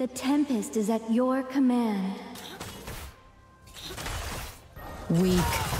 The Tempest is at your command. Weak.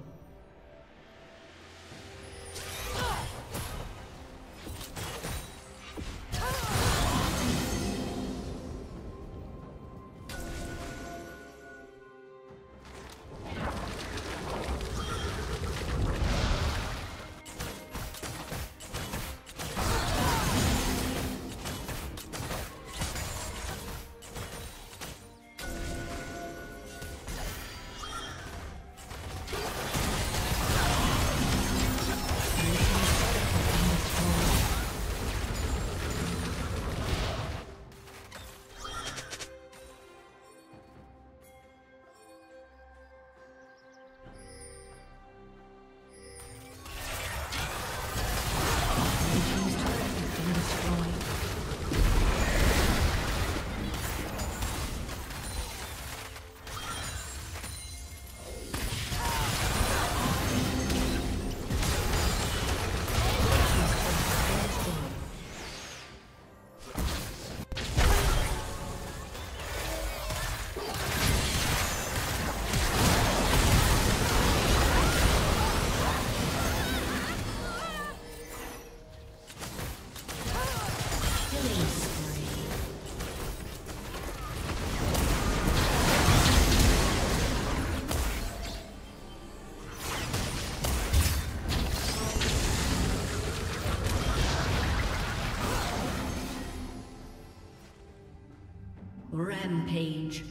Rampage.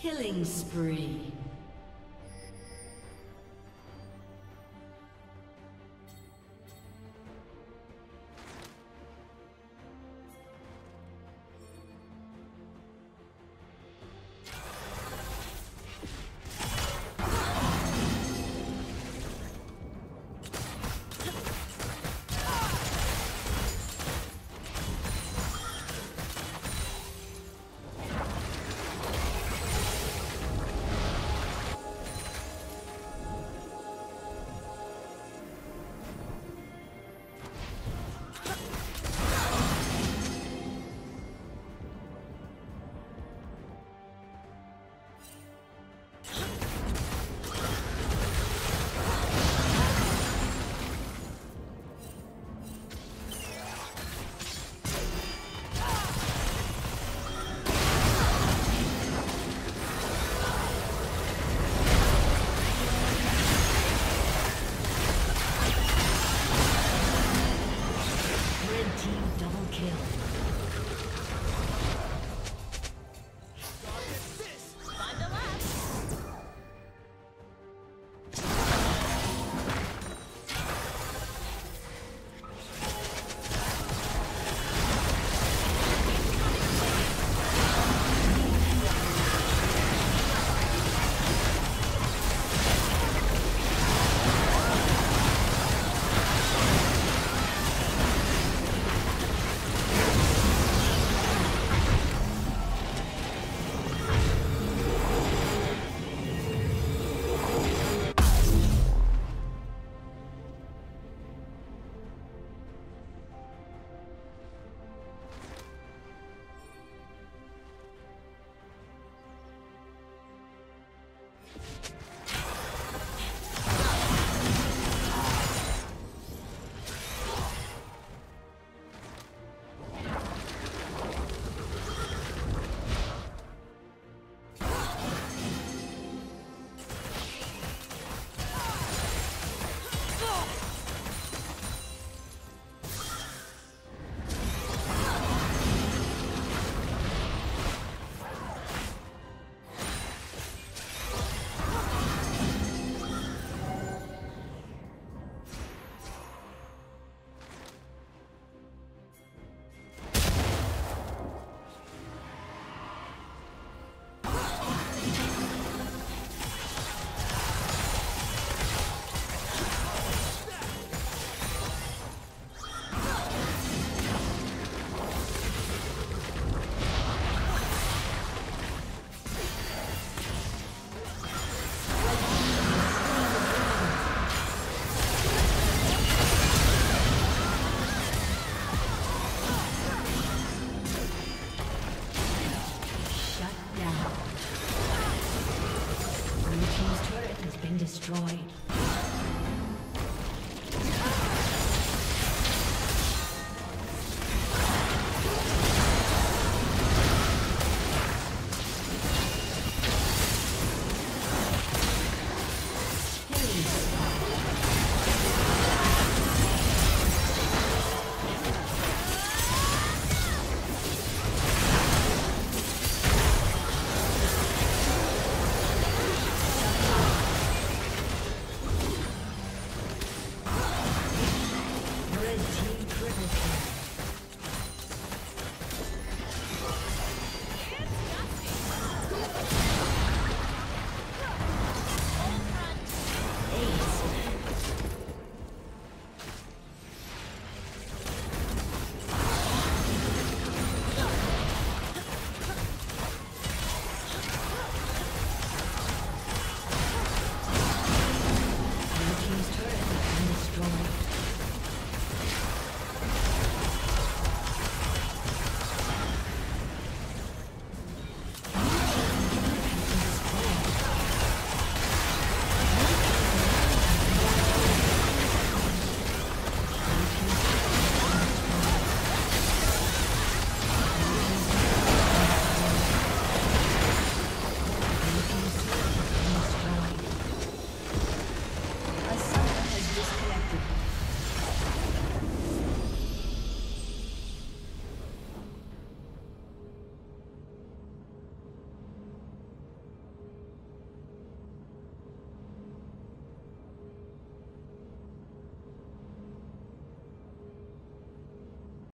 Killing spree.